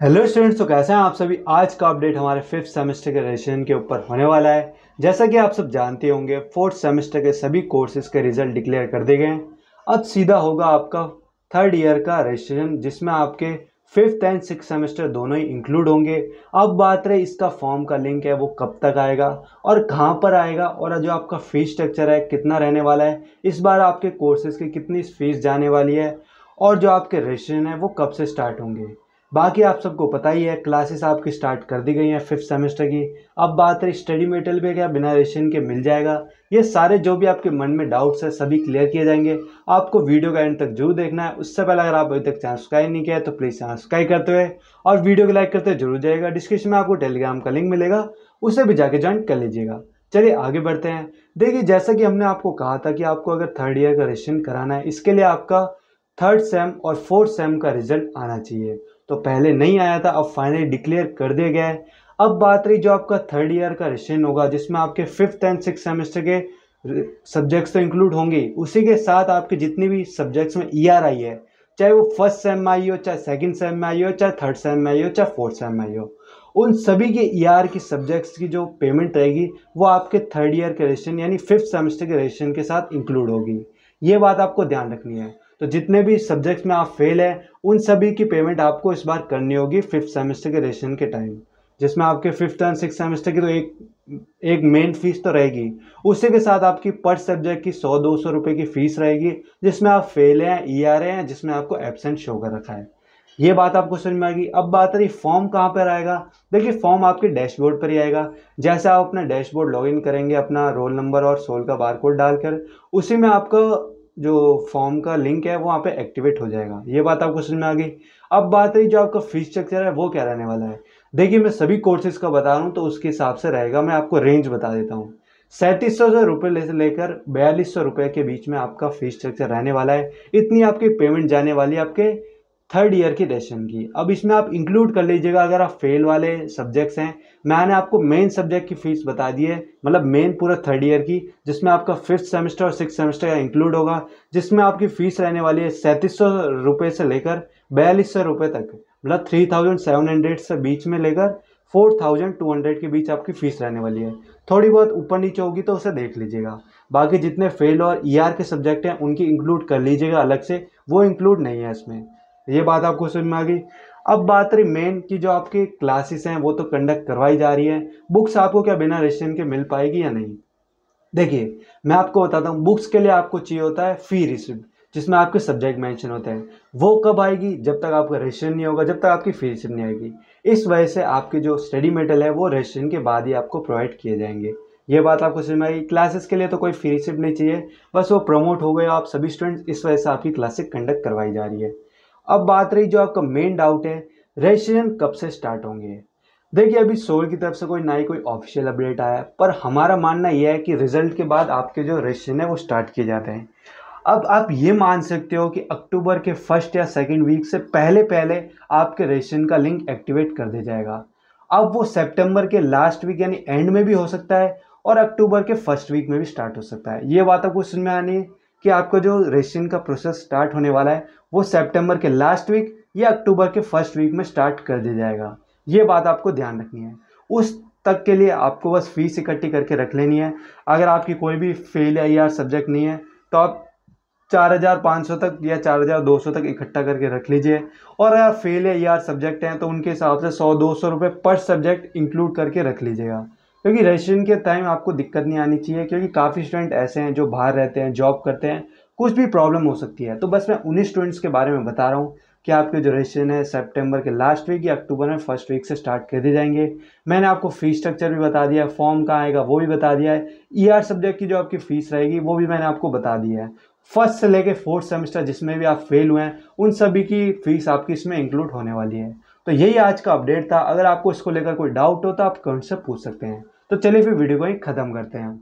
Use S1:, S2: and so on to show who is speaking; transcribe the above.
S1: Hello students तो कैसे हैं आप सभी? आज का अपडेट हमारे फिफ्थ सेमेस्टर के रजिस्ट्रेशन के ऊपर होने वाला है। जैसा कि आप सब जानते होंगे फोर्थ सेमेस्टर के सभी कोर्सेज के रिज़ल्ट डिक्लेयर कर दिए गए हैं। अब सीधा होगा आपका थर्ड ईयर का रजिस्ट्रेशन जिसमें आपके फिफ्थ एंड सिक्स सेमेस्टर दोनों ही इंक्लूड होंगे। अब बात रहे इसका फॉर्म का लिंक है, वो कब तक आएगा और कहाँ पर आएगा और जो आपका फ़ीस स्ट्रक्चर है, कितना रहने वाला है, इस बार आपके कोर्सेज की कितनी फ़ीस जाने वाली है और जो आपके रजिस्ट्रेशन है, वो कब से स्टार्ट होंगे। बाकी आप सबको पता ही है क्लासेस आपकी स्टार्ट कर दी गई हैं फिफ्थ सेमेस्टर की। अब बात रही स्टडी मेटेरियल पे, क्या बिना रेशन के मिल जाएगा? ये सारे जो भी आपके मन में डाउट्स है, सभी क्लियर किए जाएँगे। आपको वीडियो का एंड तक ज़रूर देखना है। उससे पहले अगर आप अभी तक चैनल सब्सक्राइब नहीं किया है तो प्लीज़ चैनल सब्सक्राइब करते हुए और वीडियो को लाइक करते हुए ज़रूर जाएगा डिस्क्रिप्शन में आपको टेलीग्राम का लिंक मिलेगा। उसे भी जाके ज्वाइन कर लीजिएगा। चलिए आगे बढ़ते हैं। देखिए, जैसा कि हमने आपको कहा था कि आपको अगर थर्ड ईयर का रेशन कराना है, इसके लिए आपका थर्ड सेम और फोर्थ सेम का रिज़ल्ट आना चाहिए। तो पहले नहीं आया था, अब फाइनली डिक्लेयर कर दिया गया है। अब बात रही जो आपका थर्ड ईयर का रिशन होगा, जिसमें आपके फिफ्थ एंड सिक्स सेमेस्टर के सब्जेक्ट्स तो इंक्लूड होंगे उसी के साथ आपके जितनी भी सब्जेक्ट्स में ई आर आई है, चाहे वो फ़र्स्ट सेम में आई हो, चाहे सेकंड सेम में आई हो, चाहे थर्ड सेम में आई हो, चाहे फोर्थ सेम में आई हो, उन सभी के ई आर की सब्जेक्ट्स की जो पेमेंट रहेगी, वो आपके थर्ड ईयर के रजिस्ट्रेशन यानी फिफ्थ सेमेस्टर के रजिस्ट्रेशन के साथ इंक्लूड होगी। ये बात आपको ध्यान रखनी है। तो जितने भी सब्जेक्ट्स में आप फेल हैं, उन सभी की पेमेंट आपको इस बार करनी होगी फिफ्थ सेमेस्टर के रेशन के टाइम जिसमें आपके फिफ्थ एंड सिक्स सेमेस्टर की तो एक एक मेन फ़ीस तो रहेगी। उसी के साथ आपकी पर सब्जेक्ट की सौ, दो सौ रुपये की फ़ीस रहेगी, जिसमें आप फेल हैं ई आर हैं, जिसमें आपको एबसेंट शो कर रखा है। ये बात आपको समझ में आएगी। अब बात रही फॉर्म कहाँ पर आएगा? देखिए फॉर्म आपके डैशबोर्ड पर ही आएगा। जैसे आप अपना डैशबोर्ड लॉगिन करेंगे, अपना रोल नंबर और सोल का बारकोड डालकर, उसी में आपका जो फॉर्म का लिंक है, वो वहाँ पे एक्टिवेट हो जाएगा। ये बात आपको समझ में आ गई? अब बात रही जो आपका फ़ीस स्ट्रक्चर है, वो क्या रहने वाला है? देखिए, मैं सभी कोर्सेज का बता रहा हूँ तो उसके हिसाब से रहेगा। मैं आपको रेंज बता देता हूँ। सैंतीस सौ रुपये से लेकर बयालीस सौ रुपये के बीच में आपका फ़ीस स्ट्रक्चर रहने वाला है। इतनी आपकी पेमेंट जाने वाली है आपके थर्ड ईयर की रेशन की। अब इसमें आप इंक्लूड कर लीजिएगा, अगर आप फेल वाले सब्जेक्ट्स हैं। मैंने आपको मेन सब्जेक्ट की फ़ीस बता दी है मतलब मेन पूरा थर्ड ईयर की, जिसमें आपका फिफ्थ सेमेस्टर और सिक्स सेमेस्टर का इंक्लूड होगा, जिसमें आपकी फ़ीस रहने वाली है सैंतीस सौ रुपये से लेकर बयालीस सौ रुपये तक। मतलब थ्री थाउज़ेंड सेवन हंड्रेड से बीच में लेकर फोर थाउज़ेंड टू हंड्रेड के बीच आपकी फ़ीस रहने वाली है। थोड़ी बहुत ऊपर नीचे होगी तो उसे देख लीजिएगा। बाकी जितने फेल और ई e के सब्जेक्ट हैं, उनकी इंक्लूड कर लीजिएगा अलग से, वो इंक्लूड नहीं है इसमें। ये बात आपको समझ में आ गई। अब बात रही मेन की जो आपकी क्लासेस हैं, वो तो कंडक्ट करवाई जा रही है। बुक्स आपको क्या बिना रजिस्ट्रेशन के मिल पाएगी या नहीं? देखिए, मैं आपको बताता हूँ बुक्स के लिए आपको चाहिए होता है फ़ी रिसिप्ट जिसमें आपके सब्जेक्ट मेंशन होते हैं। वो कब आएगी? जब तक आपका रजिस्ट्रेशन नहीं होगा, जब तक आपकी फ़ी रिसिप्ट नहीं आएगी। इस वजह से आपके जो स्टडी मेटेरियल है, वो रजिस्ट्रेशन के बाद ही आपको प्रोवाइड किए जाएँगे। ये बात आपको समझ में आई क्लासेस के लिए तो कोई फ़ी रिसिप्ट नहीं चाहिए। बस वो प्रमोट हो गए आप सभी स्टूडेंट्स इस वजह से आपकी क्लासेस कंडक्ट करवाई जा रही है। अब बात रही जो आपका मेन डाउट है रजिस्ट्रेशन कब से स्टार्ट होंगे? देखिए, अभी सोल की तरफ़ से कोई ना ही कोई ऑफिशियल अपडेट आया, पर हमारा मानना यह है कि रिज़ल्ट के बाद आपके जो रजिस्ट्रेशन है वो स्टार्ट किए जाते हैं। अब आप ये मान सकते हो कि अक्टूबर के फ़र्स्ट या सेकेंड वीक से पहले पहले आपके रजिस्ट्रेशन का लिंक एक्टिवेट कर दिया जाएगा। अब वो सितंबर के लास्ट वीक यानी एंड में भी हो सकता है और अक्टूबर के फ़र्स्ट वीक में भी स्टार्ट हो सकता है। ये बात आपको समझ में आनी है कि आपका जो रजिस्ट्रेशन का प्रोसेस स्टार्ट होने वाला है वो सितंबर के लास्ट वीक या अक्टूबर के फ़र्स्ट वीक में स्टार्ट कर दिया जाएगा। ये बात आपको ध्यान रखनी है। उस तक के लिए आपको बस फ़ीस इकट्ठी करके रख लेनी है। अगर आपकी कोई भी फेल या सब्जेक्ट नहीं है तो आप चार हज़ार पाँच सौ तक या चार हज़ार दो सौ तक इकट्ठा करके रख लीजिए। और अगर फेल है या सब्जेक्ट हैं तो उनके हिसाब से सौ दो सौ रुपये पर सब्जेक्ट इंक्लूड करके रख लीजिएगा। क्योंकि रजिस्ट्रेशन के टाइम आपको दिक्कत नहीं आनी चाहिए, क्योंकि काफ़ी स्टूडेंट ऐसे हैं जो बाहर रहते हैं जॉब करते हैं कुछ भी प्रॉब्लम हो सकती है। तो बस मैं उन्हीं स्टूडेंट्स के बारे में बता रहा हूँ कि आपके जो रजिस्ट्रेशन है सितंबर के लास्ट वीक या अक्टूबर में फ़र्स्ट वीक से स्टार्ट कर दिए जाएँगे। मैंने आपको फ़ीस स्ट्रक्चर भी बता दिया है फॉर्म कहाँ आएगा वो भी बता दिया है। ई आर सब्जेक्ट की जो आपकी फ़ीस रहेगी, वो भी मैंने आपको बता दिया है। फ़र्स्ट से लेके फोर्थ सेमेस्टर जिसमें भी आप फेल हुए हैं, उन सभी की फ़ीस आपकी इसमें इंक्लूड होने वाली है। तो यही आज का अपडेट था। अगर आपको इसको लेकर कोई डाउट हो तो आप कमेंट से पूछ सकते हैं। तो चलिए फिर वीडियो को ही ख़त्म करते हैं।